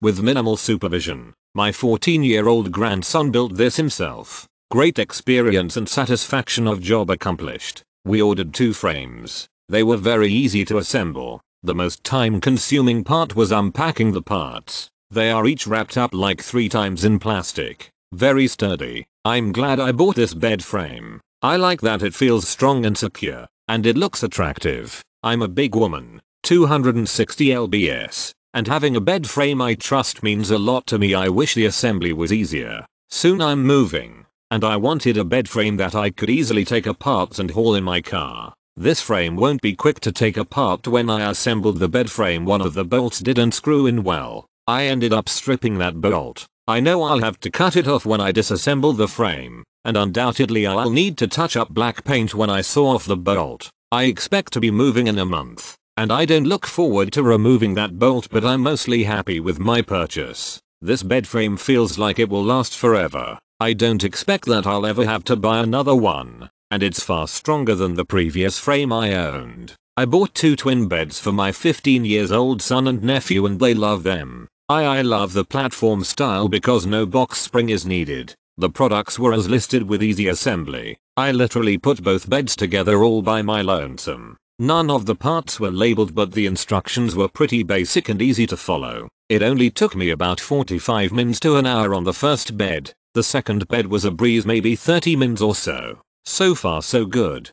with minimal supervision. My 14 year old grandson built this himself. Great experience and satisfaction of job accomplished. We ordered two frames. They were very easy to assemble. The most time consuming part was unpacking the parts. They are each wrapped up like three times in plastic. Very sturdy. I'm glad I bought this bed frame. I like that it feels strong and secure. And it looks attractive. I'm a big woman. 260 lbs. And having a bed frame I trust means a lot to me I wish the assembly was easier. Soon I'm moving. And I wanted a bed frame that I could easily take apart and haul in my car. This frame won't be quick to take apart when I assembled the bed frame one of the bolts didn't screw in well. I ended up stripping that bolt. I know I'll have to cut it off when I disassemble the frame, and undoubtedly I'll need to touch up black paint when I saw off the bolt. I expect to be moving in a month, and I don't look forward to removing that bolt but I'm mostly happy with my purchase. This bed frame feels like it will last forever. I don't expect that I'll ever have to buy another one, and it's far stronger than the previous frame I owned. I bought two twin beds for my 15 years old son and nephew and they love them. I I love the platform style because no box spring is needed. The products were as listed with easy assembly. I literally put both beds together all by my lonesome. None of the parts were labeled but the instructions were pretty basic and easy to follow. It only took me about 45 minutes to an hour on the first bed. The second bed was a breeze maybe 30 minutes or so. So far so good.